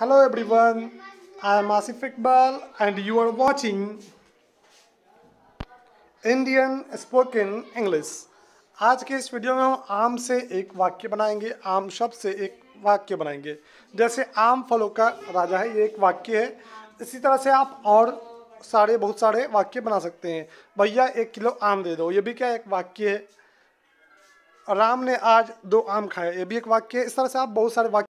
Hello everyone, I am Asif Iqbal and you are watching Indian Spoken English. आज के इस video में हम आम से एक वाक्य बनाएँगे आम शब्द से एक वाक्य बनाएँगे। जैसे आम फलों का राजा है ये एक वाक्य है। इसी तरह से आप और सारे बहुत सारे वाक्य बना सकते हैं। भैया एक किलो आम दे दो। ये भी क्या एक वाक्य है? राम ने आज दो आम खाए। ये भी एक वाक्य है। इस तरह से आप बहुत सारे वाक्य